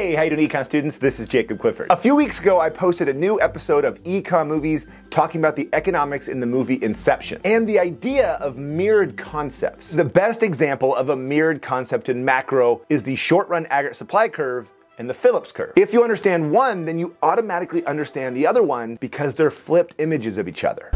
Hey, how you doing econ students? This is Jacob Clifford. A few weeks ago, I posted a new episode of Econ Movies talking about the economics in the movie Inception and the idea of mirrored concepts. The best example of a mirrored concept in macro is the short run aggregate supply curve and the Phillips curve. If you understand one, then you automatically understand the other one because they're flipped images of each other.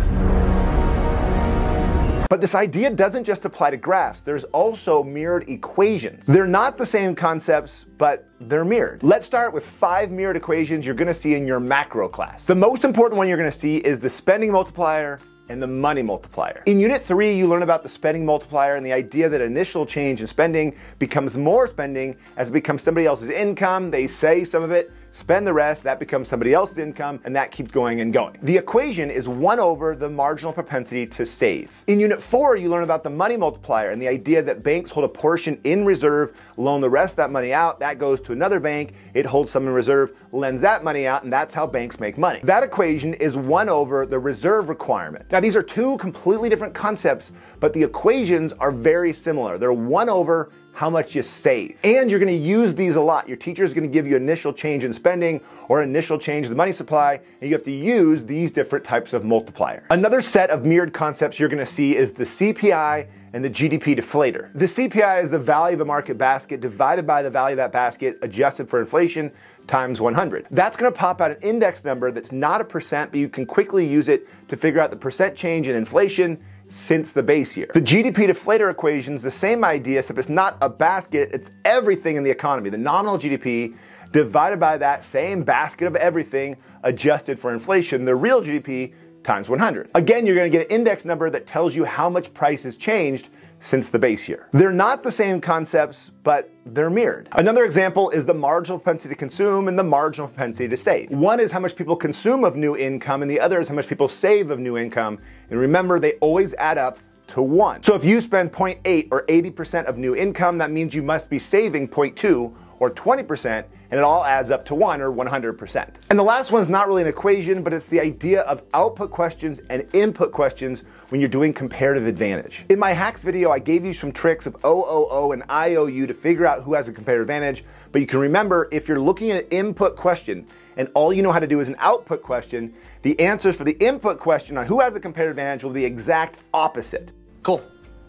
But this idea doesn't just apply to graphs, there's also mirrored equations. They're not the same concepts, but they're mirrored. Let's start with five mirrored equations you're gonna see in your macro class. The most important one you're gonna see is the spending multiplier and the money multiplier. In unit three, you learn about the spending multiplier and the idea that initial change in spending becomes more spending as it becomes somebody else's income. They say some of it, spend the rest, that becomes somebody else's income, and that keeps going and going. The equation is 1 over the marginal propensity to save. In Unit 4, you learn about the money multiplier and the idea that banks hold a portion in reserve, loan the rest of that money out, that goes to another bank, it holds some in reserve, lends that money out, and that's how banks make money. That equation is 1 over the reserve requirement. Now, these are two completely different concepts, but the equations are very similar. They're 1 over how much you save. And you're gonna use these a lot. Your teacher is gonna give you initial change in spending or initial change in the money supply, and you have to use these different types of multipliers. Another set of mirrored concepts you're gonna see is the CPI and the GDP deflator. The CPI is the value of a market basket divided by the value of that basket adjusted for inflation times 100. That's gonna pop out an index number that's not a percent, but you can quickly use it to figure out the percent change in inflation since the base year. The GDP deflator equation is the same idea, except it's not a basket, it's everything in the economy. The nominal GDP divided by that same basket of everything adjusted for inflation, the real GDP times 100. Again, you're gonna get an index number that tells you how much price has changed since the base year. They're not the same concepts, but they're mirrored. Another example is the marginal propensity to consume and the marginal propensity to save. One is how much people consume of new income, and the other is how much people save of new income. And remember, they always add up to one. So if you spend 0.8 or 80% of new income, that means you must be saving 0.2 or 20%, and it all adds up to 1 or 100%. And the last one is not really an equation, but it's the idea of output questions and input questions when you're doing comparative advantage. In my hacks video, I gave you some tricks of OOO and IOU to figure out who has a comparative advantage, but you can remember if you're looking at an input question and all you know how to do is an output question, the answers for the input question on who has a comparative advantage will be the exact opposite. Cool.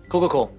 Cool, cool,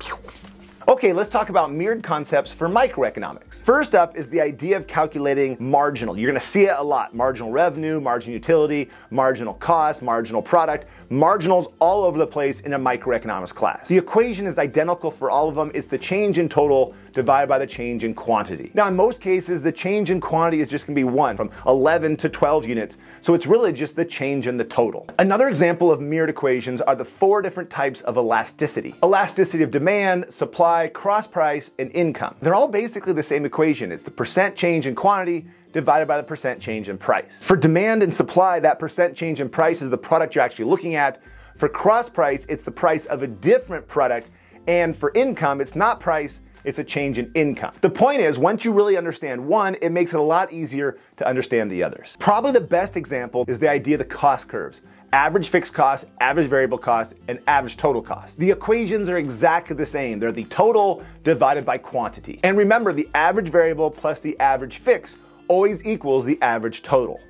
cool. Okay, let's talk about mirrored concepts for microeconomics. First up is the idea of calculating marginal. You're gonna see it a lot. Marginal revenue, marginal utility, marginal cost, marginal product, marginals all over the place in a microeconomics class. The equation is identical for all of them. It's the change in total divided by the change in quantity. Now, in most cases, the change in quantity is just gonna be one, from 11 to 12 units. So it's really just the change in the total. Another example of mirrored equations are the four different types of elasticity. Elasticity of demand, supply, supply, cross price, and income. They're all basically the same equation. It's the percent change in quantity divided by the percent change in price. For demand and supply, that percent change in price is the product you're actually looking at. For cross price, it's the price of a different product. And for income, it's not price, it's a change in income. The point is, once you really understand one, it makes it a lot easier to understand the others. Probably the best example is the idea of the cost curves average fixed cost, average variable cost, and average total cost. The equations are exactly the same. They're the total divided by quantity. And remember, the average variable plus the average fixed always equals the average total.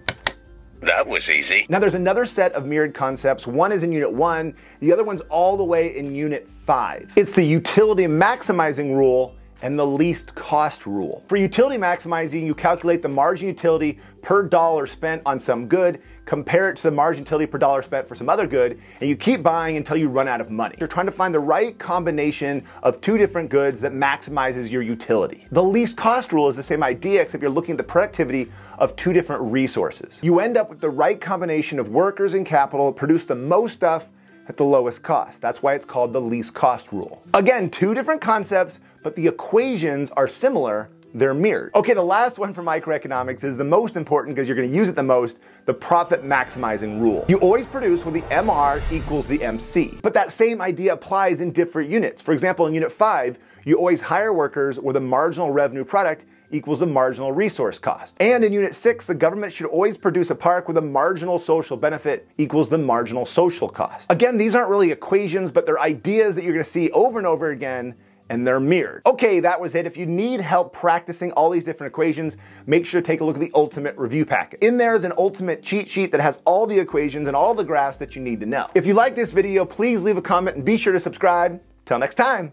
That was easy. Now there's another set of mirrored concepts. One is in unit one, the other one's all the way in unit five. It's the utility maximizing rule and the least cost rule. For utility maximizing, you calculate the margin utility per dollar spent on some good, compare it to the margin utility per dollar spent for some other good, and you keep buying until you run out of money. You're trying to find the right combination of two different goods that maximizes your utility. The least cost rule is the same idea, except you're looking at the productivity of two different resources. You end up with the right combination of workers and capital produce the most stuff at the lowest cost. That's why it's called the least cost rule. Again, two different concepts, but the equations are similar, they're mirrored. Okay, the last one for microeconomics is the most important because you're gonna use it the most, the profit maximizing rule. You always produce when the MR equals the MC, but that same idea applies in different units. For example, in unit five, you always hire workers where the marginal revenue product equals the marginal resource cost. And in Unit 6, the government should always produce a park where the marginal social benefit equals the marginal social cost. Again, these aren't really equations, but they're ideas that you're gonna see over and over again and they're mirrored. Okay, that was it. If you need help practicing all these different equations, make sure to take a look at the ultimate review packet. In there is an ultimate cheat sheet that has all the equations and all the graphs that you need to know. If you like this video, please leave a comment and be sure to subscribe. Till next time.